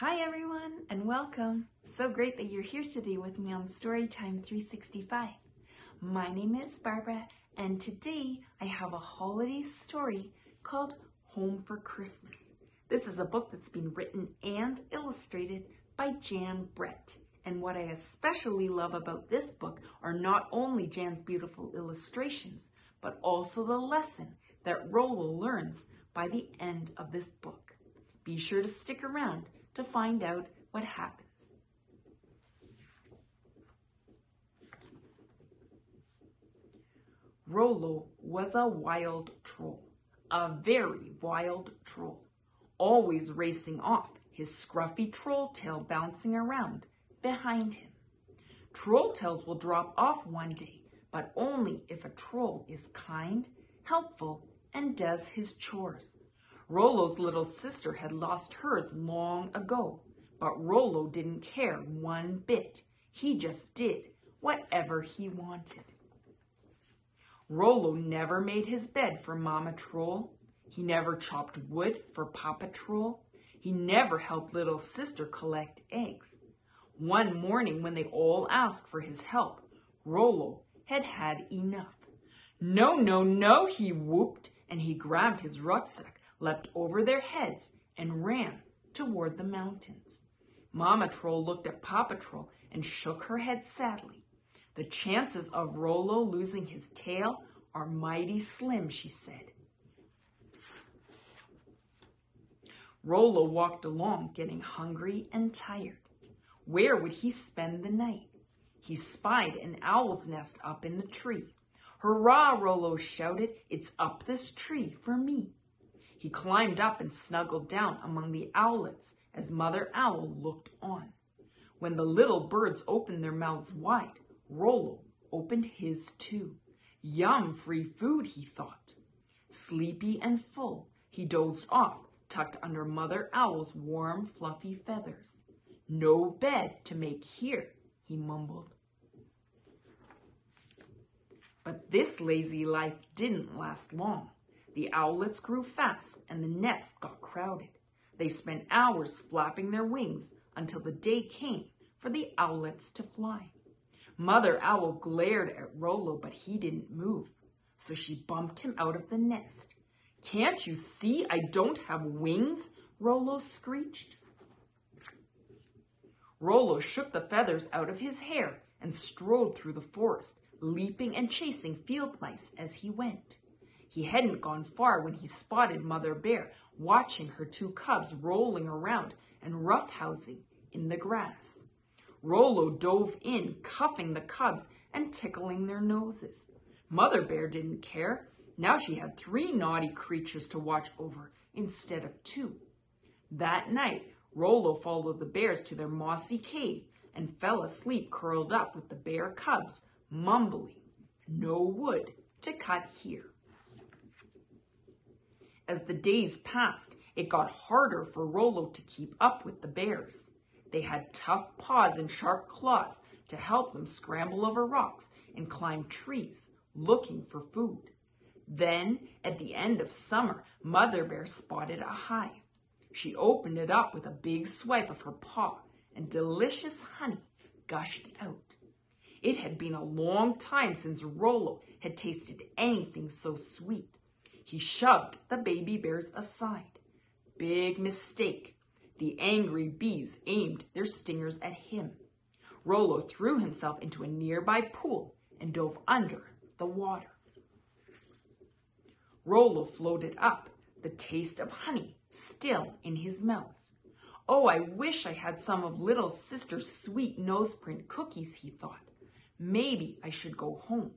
Hi everyone and welcome. So great that you're here today with me on Storytime 365. My name is Barbara and today I have a holiday story called Home for Christmas. This is a book that's been written and illustrated by Jan Brett. And what I especially love about this book are not only Jan's beautiful illustrations, but also the lesson that Rollo learns by the end of this book. Be sure to stick around to find out what happens. Rollo was a wild troll, a very wild troll, always racing off, his scruffy troll tail bouncing around behind him. Troll tails will drop off one day, but only if a troll is kind, helpful, and does his chores. Rollo's little sister had lost hers long ago, but Rollo didn't care one bit. He just did whatever he wanted. Rollo never made his bed for Mama Troll. He never chopped wood for Papa Troll. He never helped little sister collect eggs. One morning when they all asked for his help, Rollo had had enough. No, no, no, he whooped, and he grabbed his rucksack leapt over their heads and ran toward the mountains. Mama Troll looked at Papa Troll and shook her head sadly. The chances of Rollo losing his tail are mighty slim, she said. Rollo walked along, getting hungry and tired. Where would he spend the night? He spied an owl's nest up in the tree. Hurrah, Rollo shouted, it's up this tree for me. He climbed up and snuggled down among the owlets as Mother Owl looked on. When the little birds opened their mouths wide, Rollo opened his too. Yum, free food, he thought. Sleepy and full, he dozed off, tucked under Mother Owl's warm, fluffy feathers. No bed to make here, he mumbled. But this lazy life didn't last long. The owlets grew fast and the nest got crowded. They spent hours flapping their wings until the day came for the owlets to fly. Mother Owl glared at Rollo, but he didn't move, so she bumped him out of the nest. Can't you see I don't have wings? Rollo screeched. Rollo shook the feathers out of his hair and strode through the forest, leaping and chasing field mice as he went. He hadn't gone far when he spotted Mother Bear watching her two cubs rolling around and roughhousing in the grass. Rollo dove in, cuffing the cubs and tickling their noses. Mother Bear didn't care. Now she had three naughty creatures to watch over instead of two. That night, Rollo followed the bears to their mossy cave and fell asleep curled up with the bear cubs, mumbling, no wood to cut here. As the days passed, it got harder for Rollo to keep up with the bears. They had tough paws and sharp claws to help them scramble over rocks and climb trees, looking for food. Then, at the end of summer, Mother Bear spotted a hive. She opened it up with a big swipe of her paw, and delicious honey gushed out. It had been a long time since Rollo had tasted anything so sweet. He shoved the baby bears aside. Big mistake. The angry bees aimed their stingers at him. Rollo threw himself into a nearby pool and dove under the water. Rollo floated up, the taste of honey still in his mouth. Oh, I wish I had some of little sister's sweet noseprint cookies, he thought. Maybe I should go home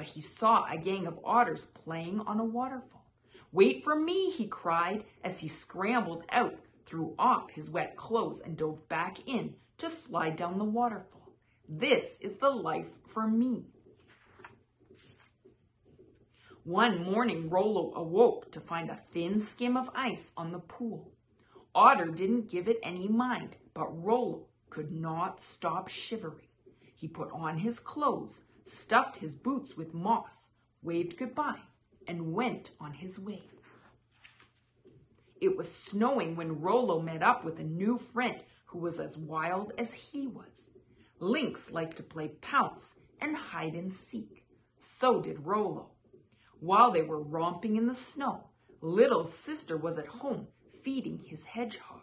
but he saw a gang of otters playing on a waterfall. Wait for me, he cried as he scrambled out, threw off his wet clothes, and dove back in to slide down the waterfall. This is the life for me. One morning, Rollo awoke to find a thin skim of ice on the pool. Otter didn't give it any mind, but Rollo could not stop shivering. He put on his clothes, stuffed his boots with moss, waved goodbye, and went on his way. It was snowing when Rollo met up with a new friend who was as wild as he was. Lynx liked to play pounce and hide and seek. So did Rollo. While they were romping in the snow, little sister was at home feeding his hedgehog.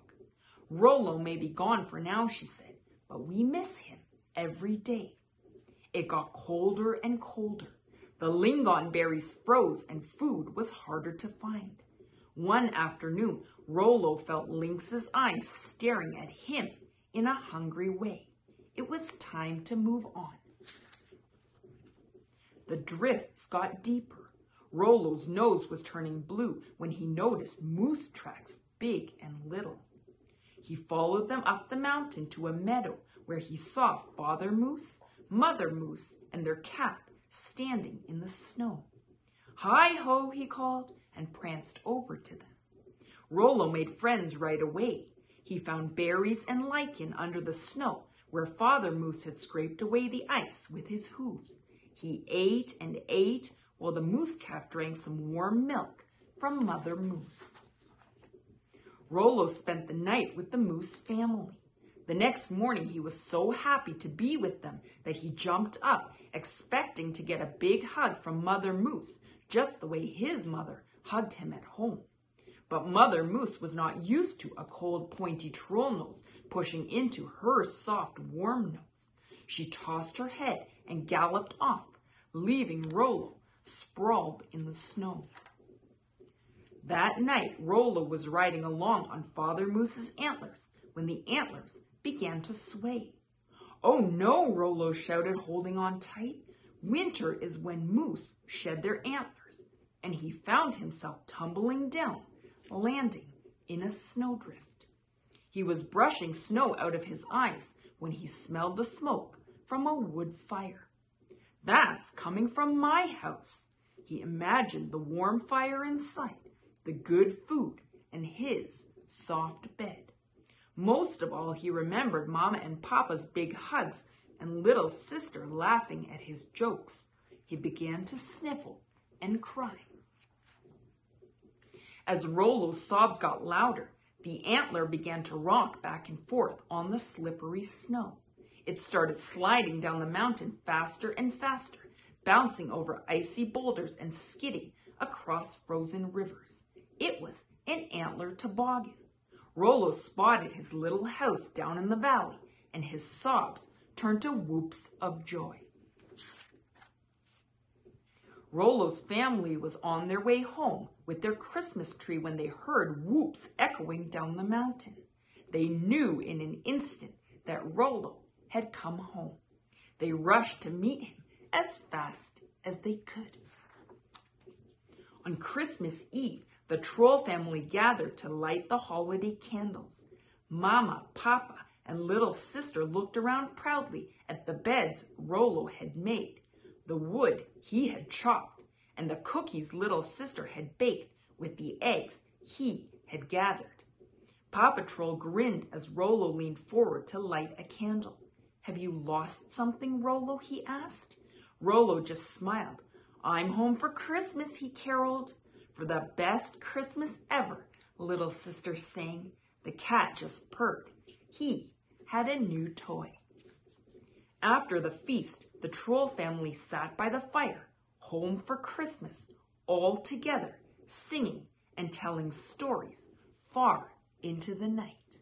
Rollo may be gone for now, she said, but we miss him every day. It got colder and colder. The lingon berries froze and food was harder to find. One afternoon, Rollo felt Lynx's eyes staring at him in a hungry way. It was time to move on. The drifts got deeper. Rollo's nose was turning blue when he noticed moose tracks, big and little. He followed them up the mountain to a meadow where he saw Father Moose, Mother Moose, and their cat standing in the snow. Hi ho, he called and pranced over to them. Rollo made friends right away. He found berries and lichen under the snow where Father Moose had scraped away the ice with his hooves. He ate and ate while the moose calf drank some warm milk from Mother Moose. Rollo spent the night with the moose family. The next morning, he was so happy to be with them that he jumped up, expecting to get a big hug from Mother Moose, just the way his mother hugged him at home. But Mother Moose was not used to a cold, pointy troll nose pushing into her soft, warm nose. She tossed her head and galloped off, leaving Rollo sprawled in the snow. That night, Rollo was riding along on Father Moose's antlers when the antlers began to sway. Oh no, Rollo shouted, holding on tight. Winter is when moose shed their antlers, and he found himself tumbling down, landing in a snowdrift. He was brushing snow out of his eyes when he smelled the smoke from a wood fire. That's coming from my house. He imagined the warm fire inside, the good food, and his soft bed. Most of all, he remembered Mama and Papa's big hugs and little sister laughing at his jokes. He began to sniffle and cry. As Rollo's sobs got louder, the antler began to rock back and forth on the slippery snow. It started sliding down the mountain faster and faster, bouncing over icy boulders and skidding across frozen rivers. It was an antler toboggan. Rollo spotted his little house down in the valley, and his sobs turned to whoops of joy. Rollo's family was on their way home with their Christmas tree when they heard whoops echoing down the mountain. They knew in an instant that Rollo had come home. They rushed to meet him as fast as they could. On Christmas Eve, the troll family gathered to light the holiday candles. Mama, Papa, and little sister looked around proudly at the beds Rollo had made, the wood he had chopped, and the cookies little sister had baked with the eggs he had gathered. Papa Troll grinned as Rollo leaned forward to light a candle. Have you lost something, Rollo? he asked. Rollo just smiled. I'm home for Christmas, he caroled. For the best Christmas ever, little sister sang. The cat just purred. He had a new toy. After the feast, the troll family sat by the fire, home for Christmas, all together, singing and telling stories far into the night.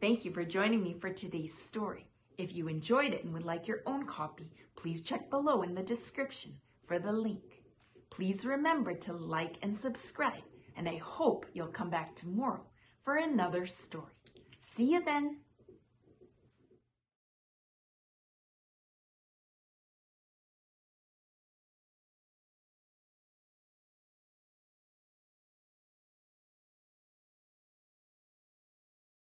Thank you for joining me for today's story. If you enjoyed it and would like your own copy, please check below in the description for the link. Please remember to like and subscribe, and I hope you'll come back tomorrow for another story. See you then.